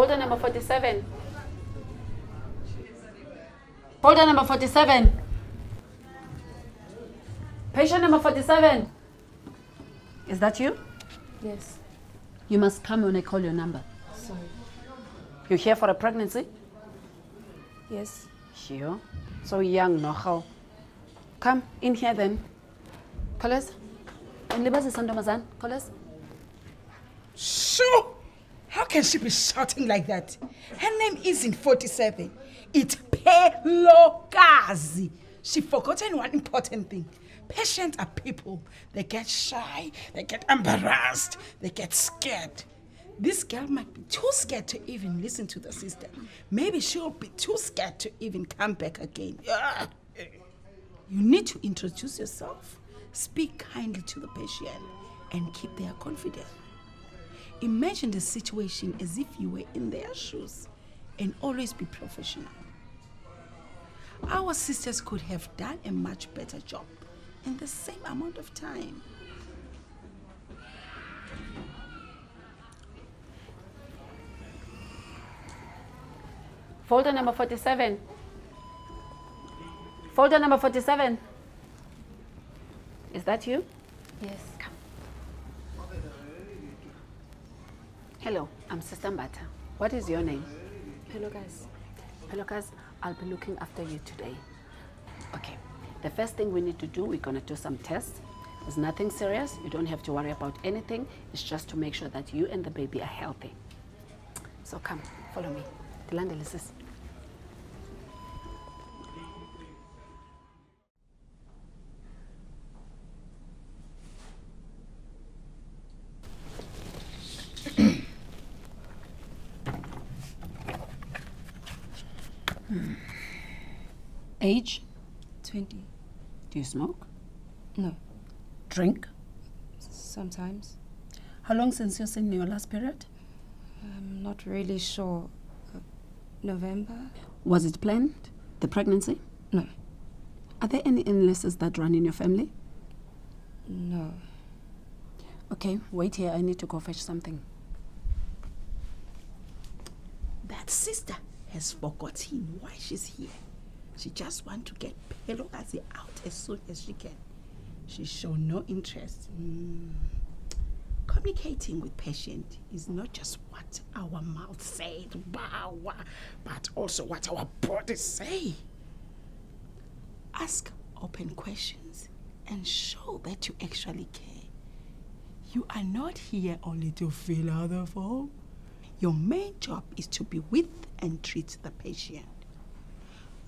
Folder number 47. Folder number 47. Patient number 47. Is that you? Yes. You must come when I call your number. Sorry. You're here for a pregnancy? Yes. Here. So young, nogal. Come in here then. Colors. And libas is Sandomazan. Colors. So, how can she be shouting like that? Her name isn't 47. It's Pelokazi. She forgotten one important thing. Patients are people. They get shy, they get embarrassed, they get scared. This girl might be too scared to even listen to the sister. Maybe she'll be too scared to even come back again. You need to introduce yourself, speak kindly to the patient, and keep their confidence. Imagine the situation as if you were in their shoes and always be professional. Our sisters could have done a much better job in the same amount of time. Folder number 47. Folder number 47. Is that you? Yes. Come. Hello, I'm Sister Mbata. What is your name? Hello, guys. Pelokas, I'll be looking after you today. Okay, the first thing we need to do, we're gonna do some tests. There's nothing serious. You don't have to worry about anything. It's just to make sure that you and the baby are healthy. So come, follow me. Dilandele Age? 20. Do you smoke? No. Drink? Sometimes. How long since you're in your last period? I'm not really sure. Uh, November? Was it planned, the pregnancy? No. Are there any illnesses that run in your family? No. Okay, wait here. I need to go fetch something. That sister has forgotten why she's here. She just wants to get Pelokazi out as soon as she can. She shown no interest. Mm. Communicating with patient is not just what our mouth said, but also what our bodies say. Ask open questions and show that you actually care. You are not here only to fill out the form. Your main job is to be with and treat the patient.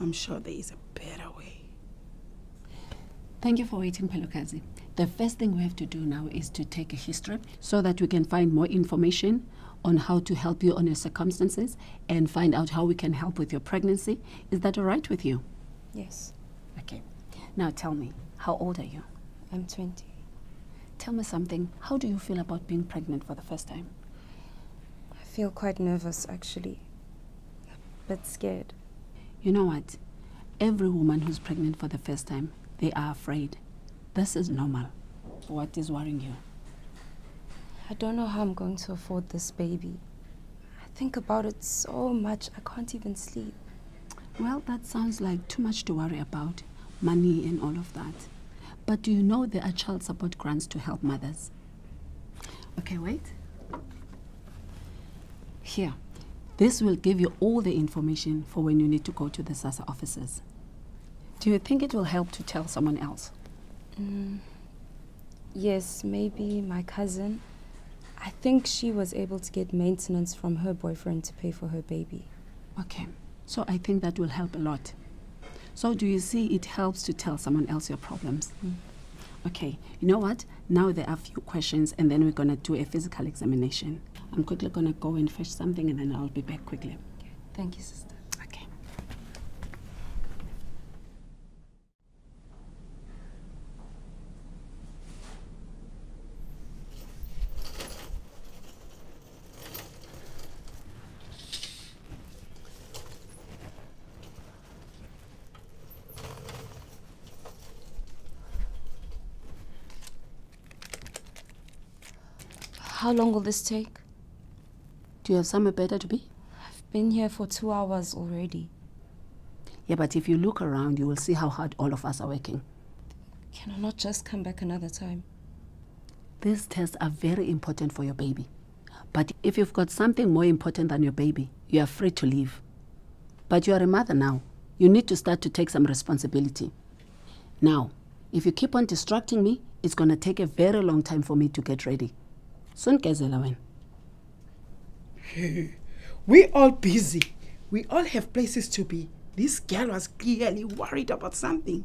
I'm sure there is a better way. Thank you for waiting, Pelokazi. The first thing we have to do now is to take a history so that we can find more information on how to help you on your circumstances and find out how we can help with your pregnancy. Is that all right with you? Yes. Okay. Now tell me, how old are you? I'm 20. Tell me something. How do you feel about being pregnant for the first time? I feel quite nervous, actually. A bit scared. You know what? Every woman who's pregnant for the first time, they are afraid. This is normal. What is worrying you? I don't know how I'm going to afford this baby. I think about it so much, I can't even sleep. Well, that sounds like too much to worry about. Money and all of that. But do you know there are child support grants to help mothers? Okay, wait. Here. This will give you all the information for when you need to go to the SASSA offices. Do you think it will help to tell someone else? Mm, yes, maybe my cousin. I think she was able to get maintenance from her boyfriend to pay for her baby. Okay, so I think that will help a lot. So, do you see it helps to tell someone else your problems? Mm. Okay, you know what? Now there are a few questions, and then we're gonna do a physical examination. I'm quickly gonna go and fetch something, and then I'll be back quickly. Thank you, sister. Okay. How long will this take? Do you have somewhere better to be? I've been here for two hours already. Yeah, but if you look around, you will see how hard all of us are working. Can I not just come back another time? These tests are very important for your baby. But if you've got something more important than your baby, you are free to leave. But you are a mother now. You need to start to take some responsibility. Now, if you keep on distracting me, it's going to take a very long time for me to get ready. Soon, Kezela, We all busy. We all have places to be. This girl was clearly worried about something.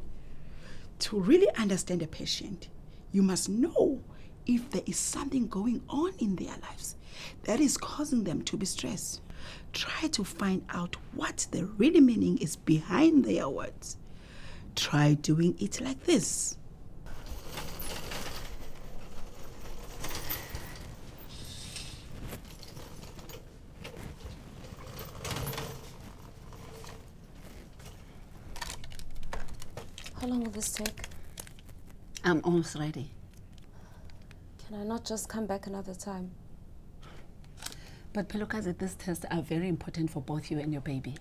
To really understand a patient, you must know if there is something going on in their lives that is causing them to be stressed. Try to find out what the real meaning is behind their words. Try doing it like this. How long will this take? I'm almost ready. Can I not just come back another time? But Pelokazi, these tests are very important for both you and your baby.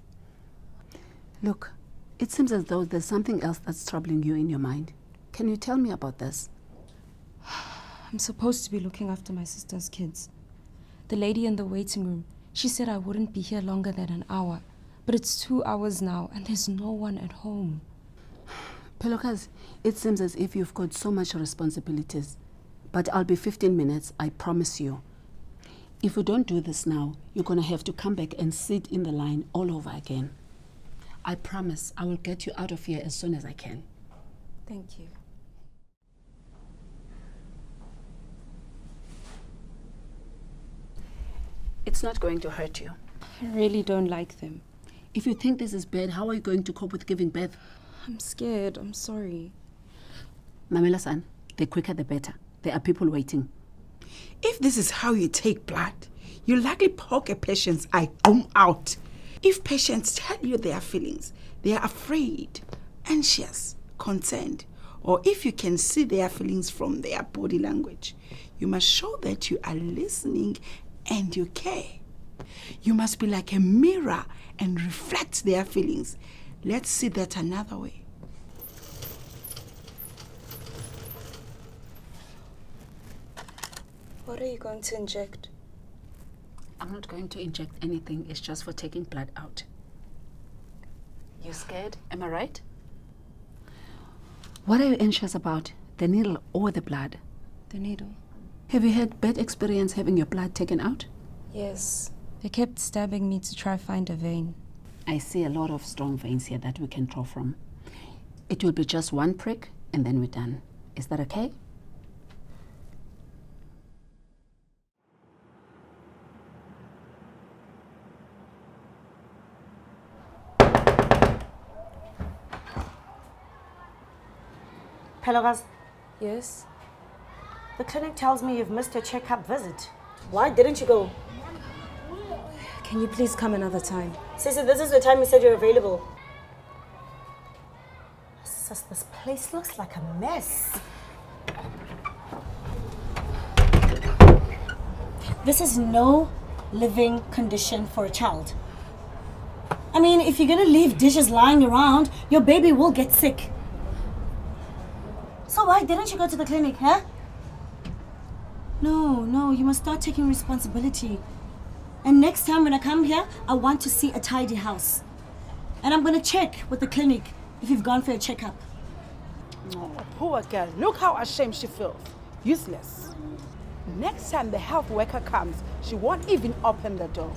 Look, it seems as though there's something else that's troubling you in your mind. Can you tell me about this? I'm supposed to be looking after my sister's kids. The lady in the waiting room, she said I wouldn't be here longer than an hour. But it's two hours now and there's no one at home. Pelokazi, it seems as if you've got so much responsibilities. But I'll be 15 minutes, I promise you. If you don't do this now, you're going to have to come back and sit in the line all over again. I promise I will get you out of here as soon as I can. Thank you. It's not going to hurt you. I really don't like them. If you think this is bad, how are you going to cope with giving birth? I'm scared. I'm sorry. Mamela san, the quicker the better. There are people waiting. If this is how you take blood, you likely poke a patient's eye boom out. If patients tell you their feelings, they are afraid, anxious, concerned, or if you can see their feelings from their body language, you must show that you are listening and you care. You must be like a mirror and reflect their feelings. Let's see that another way. What are you going to inject? I'm not going to inject anything, it's just for taking blood out. You scared? Am I right? What are you anxious about? The needle or the blood? The needle. Have you had bad experience having your blood taken out? Yes. They kept stabbing me to try to find a vein. I see a lot of strong veins here that we can draw from. It will be just one prick and then we're done. Is that okay? Pelogas, Yes? the clinic tells me you've missed your checkup visit. Why didn't you go? Can you please come another time? Sissy, this is the time you said you're available. Sis, this place looks like a mess. This is no living condition for a child. I mean, if you're gonna leave dishes lying around, your baby will get sick. So why didn't you go to the clinic, huh? No, no, you must start taking responsibility. And next time when I come here, I want to see a tidy house. And I'm gonna check with the clinic if you've gone for a checkup. Oh, poor girl. Look how ashamed she feels. Useless. Next time the health worker comes, she won't even open the door.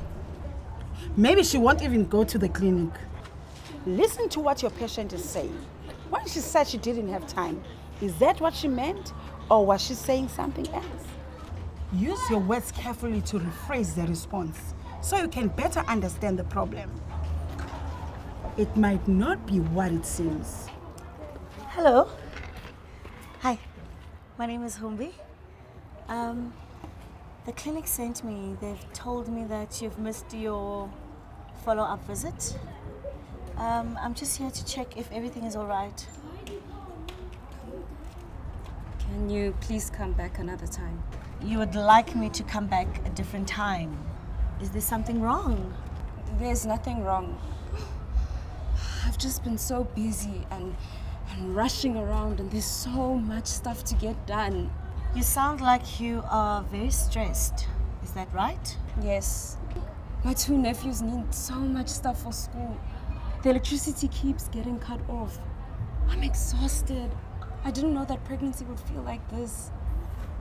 Maybe she won't even go to the clinic. Listen to what your patient is saying. When she said she didn't have time, is that what she meant? Or was she saying something else? Use your words carefully to rephrase the response so you can better understand the problem. It might not be what it seems. Hello. Hi. My name is Humbi. Um, the clinic sent me. They've told me that you've missed your follow-up visit. Um, I'm just here to check if everything is all right. Can you please come back another time? You would like me to come back a different time. Is there something wrong? There's nothing wrong. I've just been so busy and, and rushing around, and there's so much stuff to get done. You sound like you are very stressed. Is that right? Yes. My two nephews need so much stuff for school. The electricity keeps getting cut off. I'm exhausted. I didn't know that pregnancy would feel like this.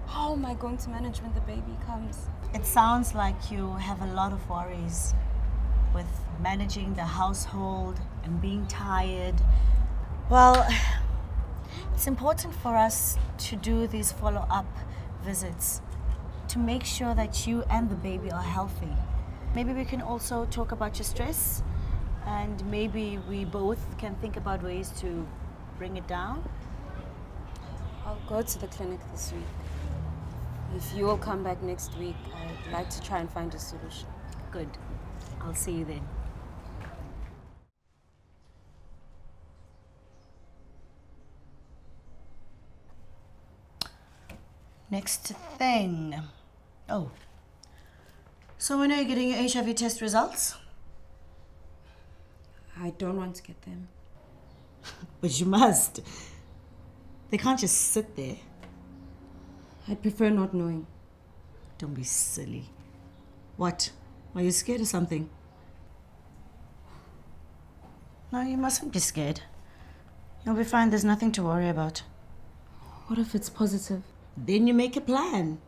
How am I going to manage when the baby comes? It sounds like you have a lot of worries with managing the household and being tired. Well, it's important for us to do these follow up visits to make sure that you and the baby are healthy. Maybe we can also talk about your stress and maybe we both can think about ways to bring it down. I'll go to the clinic this week. If you will come back next week, I'd like to try and find a solution. Good. I'll see you then. Next thing. Oh. So when are you getting your HIV test results? I don't want to get them. But you must. They can't just sit there. I'd prefer not knowing. Don't be silly. What? Are you scared of something? No, you mustn't be scared. You'll be fine. There's nothing to worry about. What if it's positive? Then you make a plan.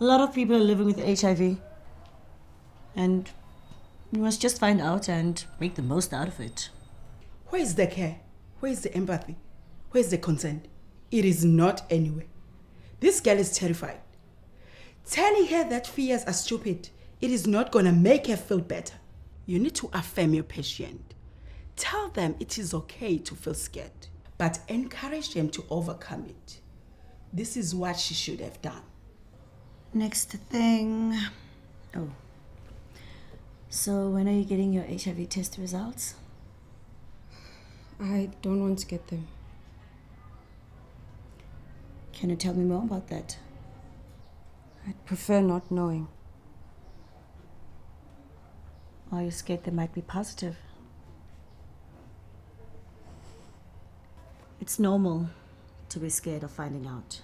A lot of people are living with HIV. And you must just find out and make the most out of it. Where's the care? Where's the empathy? Where's the consent? It is not anywhere. This girl is terrified. Telling her that fears are stupid, it is not gonna make her feel better. You need to affirm your patient. Tell them it is okay to feel scared, but encourage them to overcome it. This is what she should have done. Next thing. Oh. So, when are you getting your HIV test results? I don't want to get them. Can you tell me more about that? I'd prefer not knowing. Are you scared they might be positive? It's normal to be scared of finding out.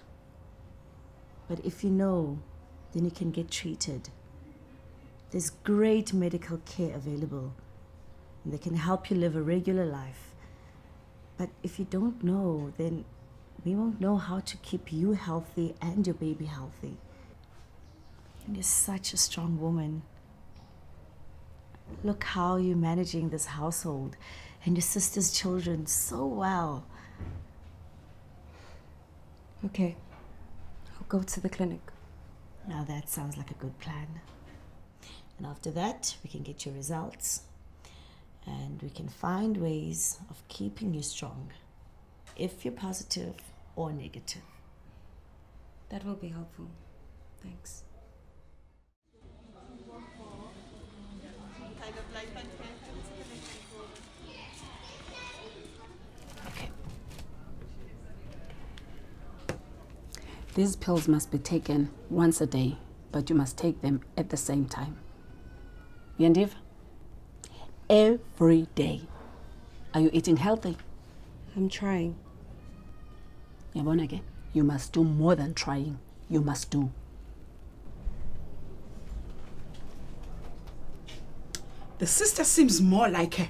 But if you know, then you can get treated. There's great medical care available. And they can help you live a regular life. But if you don't know, then we won't know how to keep you healthy and your baby healthy. And you're such a strong woman. Look how you're managing this household and your sister's children so well. Okay. I'll go to the clinic. Now that sounds like a good plan. And after that, we can get your results and we can find ways of keeping you strong if you're positive or negative. That will be helpful. Thanks. Okay. These pills must be taken once a day, but you must take them at the same time. Yandiv? Every day. Are you eating healthy? I'm trying. Yabona ke? You must do more than trying. You must do. The sister seems more like a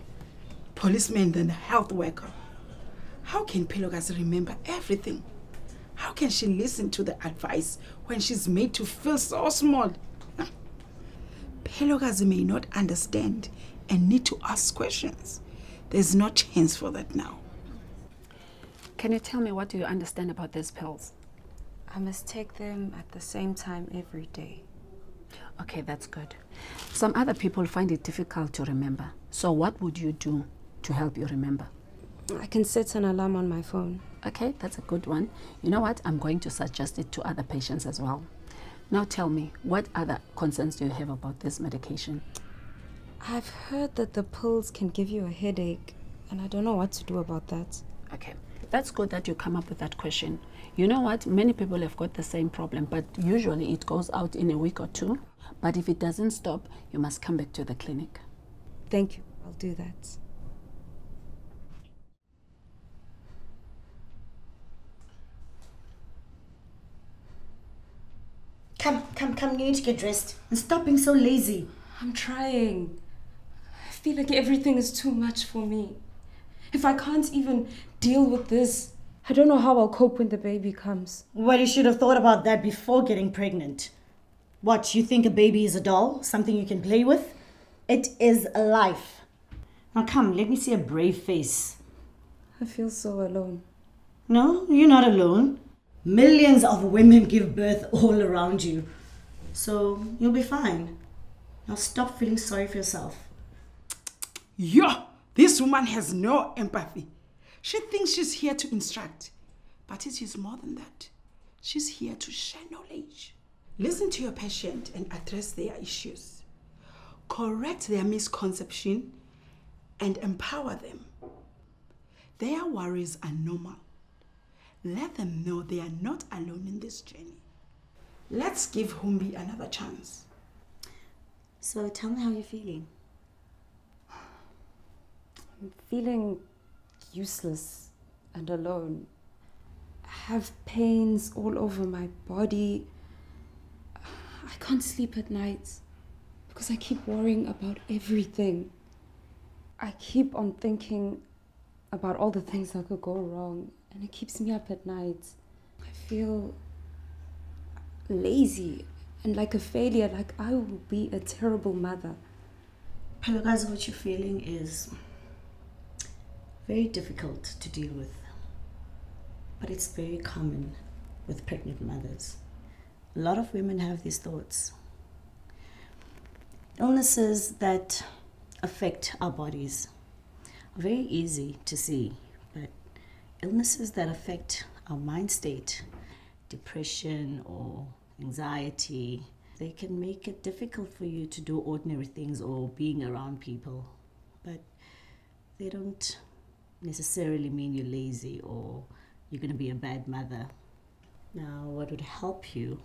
policeman than a health worker. How can Pilogas remember everything? How can she listen to the advice when she's made to feel so small? Pelogas may not understand and need to ask questions. There's no chance for that now. Can you tell me what do you understand about these pills? I must take them at the same time every day. Okay, that's good. Some other people find it difficult to remember. So what would you do to help you remember? I can set an alarm on my phone. Okay, that's a good one. You know what? I'm going to suggest it to other patients as well. Now tell me, what other concerns do you have about this medication? I've heard that the pills can give you a headache, and I don't know what to do about that. Okay, that's good that you come up with that question. You know what? Many people have got the same problem, but usually it goes out in a week or two. But if it doesn't stop, you must come back to the clinic. Thank you. I'll do that. Come, come, come. You need to get dressed and stop being so lazy. I'm trying. I feel like everything is too much for me. If I can't even deal with this, I don't know how I'll cope when the baby comes. Well, you should have thought about that before getting pregnant. What, you think a baby is a doll? Something you can play with? It is a life. Now come, let me see a brave face. I feel so alone. No, you're not alone. Millions of women give birth all around you. So you'll be fine. Now stop feeling sorry for yourself. Yo, this woman has no empathy. She thinks she's here to instruct, but it is more than that. She's here to share knowledge. Listen to your patient and address their issues. Correct their misconception and empower them. Their worries are normal. Let them know they are not alone in this journey. Let's give Humbi another chance. So tell me how you're feeling. I'm feeling useless and alone. I have pains all over my body. I can't sleep at night because I keep worrying about everything. I keep on thinking about all the things that could go wrong, and it keeps me up at night. I feel lazy and like a failure, like I will be a terrible mother. Pelokazi, what you're feeling is very difficult to deal with, but it's very common with pregnant mothers. A lot of women have these thoughts. Illnesses that affect our bodies are very easy to see, but illnesses that affect our mind state, depression or anxiety, they can make it difficult for you to do ordinary things or being around people. But they don't necessarily mean you're lazy or you're going to be a bad mother. Now, what would help you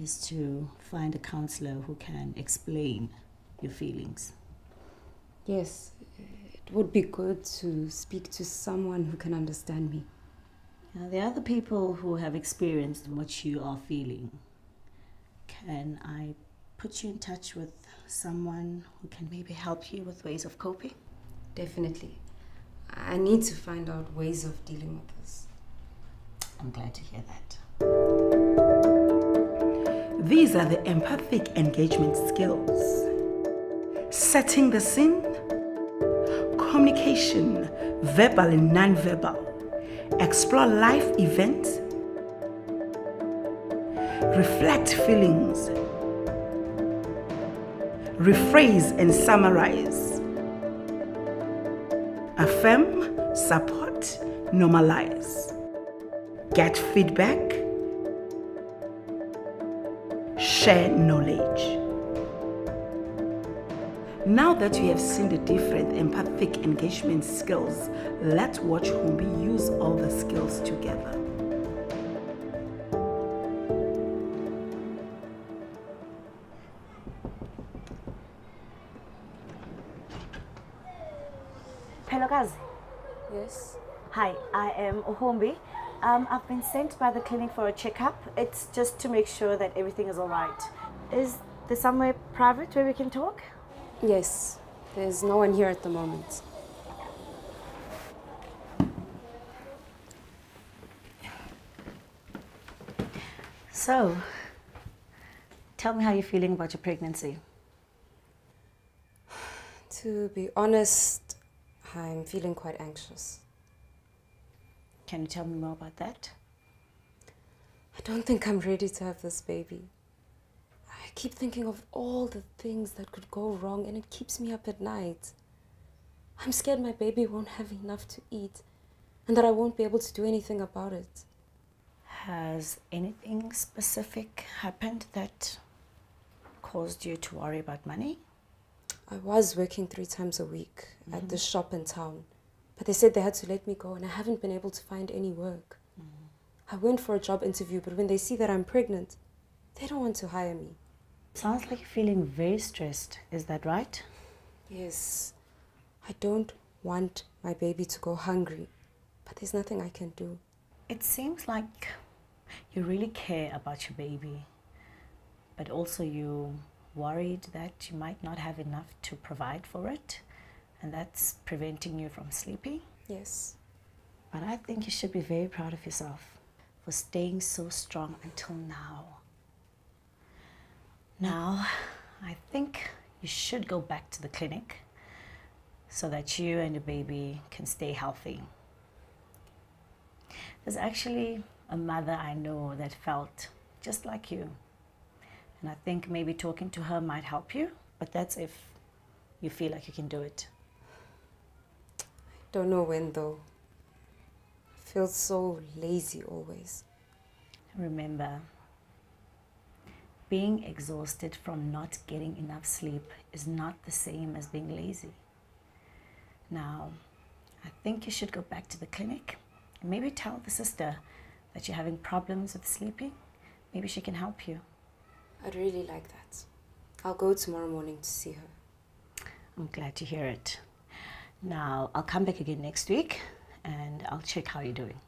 is to find a counselor who can explain your feelings. Yes, it would be good to speak to someone who can understand me. Now, the other people who have experienced what you are feeling, can I put you in touch with someone who can maybe help you with ways of coping? Definitely. I need to find out ways of dealing with this. I'm glad to hear that. These are the empathic engagement skills. Setting the scene, communication, verbal and non verbal, explore life events, reflect feelings, rephrase and summarize, affirm, support, normalize, get feedback, share knowledge. Now that you have seen the different empathic engagement skills, let's watch Humbi use all the skills together. I am Ohombi. Um, I've been sent by the clinic for a checkup. It's just to make sure that everything is all right. Is there somewhere private where we can talk? Yes. There's no one here at the moment. So, tell me how you're feeling about your pregnancy. To be honest, I'm feeling quite anxious. Can you tell me more about that? I don't think I'm ready to have this baby. I keep thinking of all the things that could go wrong and it keeps me up at night. I'm scared my baby won't have enough to eat and that I won't be able to do anything about it. Has anything specific happened that caused you to worry about money? I was working three times a week at the mm-hmm. shop in town, but they said they had to let me go and I haven't been able to find any work. Mm-hmm. I went for a job interview, but when they see that I'm pregnant, they don't want to hire me. Sounds like you're feeling very stressed. Is that right? Yes, I don't want my baby to go hungry, but there's nothing I can do. It seems like you really care about your baby, but also you worried that you might not have enough to provide for it, and that's preventing you from sleeping. Yes. But I think you should be very proud of yourself for staying so strong until now. Now, I think you should go back to the clinic so that you and your baby can stay healthy. There's actually a mother I know that felt just like you. And I think maybe talking to her might help you, but that's if you feel like you can do it. Don't know when though. I feel so lazy always. Remember, being exhausted from not getting enough sleep is not the same as being lazy. Now, I think you should go back to the clinic and maybe tell the sister that you're having problems with sleeping. Maybe she can help you. I'd really like that. I'll go tomorrow morning to see her. I'm glad to hear it. Now, I'll come back again next week and I'll check how you're doing.